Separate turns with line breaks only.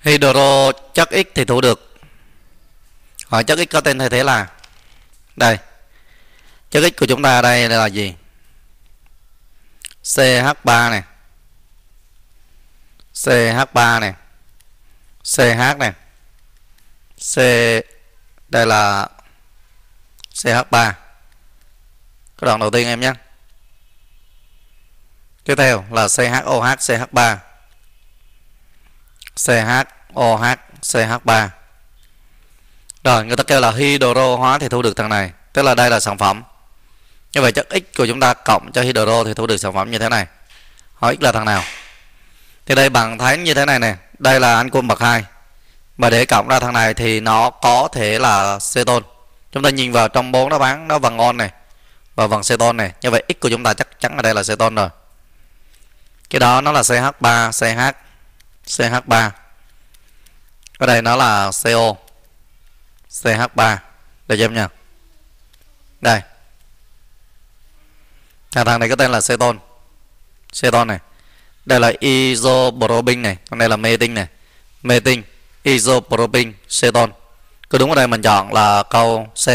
hydro chất X thì thu được. Hỏi chất X có tên thay thế là đây. Chất X của chúng ta đây là gì? CH3 này. CH3 này. CH này. C, đây là CH3 cái đoạn đầu tiên em nhé. Tiếp theo là CHOH CH3 CHOH CH3 rồi, người ta kêu là hydro hóa thì thu được thằng này, tức là đây là sản phẩm. Như vậy chất x của chúng ta cộng cho hydro thì thu được sản phẩm như thế này. Hỏi x là thằng nào? Thì đây bằng thấy như thế này nè, đây là anh quân bậc 2 mà để cộng ra thằng này thì nó có thể là ceton chúng ta nhìn vào trong bốn nó bán nó vàng ngon này và vàng ceton này. Như vậy x của chúng ta chắc chắn ở đây là ceton rồi. Cái đó nó là CH3 CH CH3 ở đây nó là CO CH3 được chưa em nhỉ đây. Thằng thằng này có tên là ceton ceton này. Đây là isopropyl này. Còn đây là metin này. Metin isopropyl ceton cứ đúng ở đây mình chọn là câu C.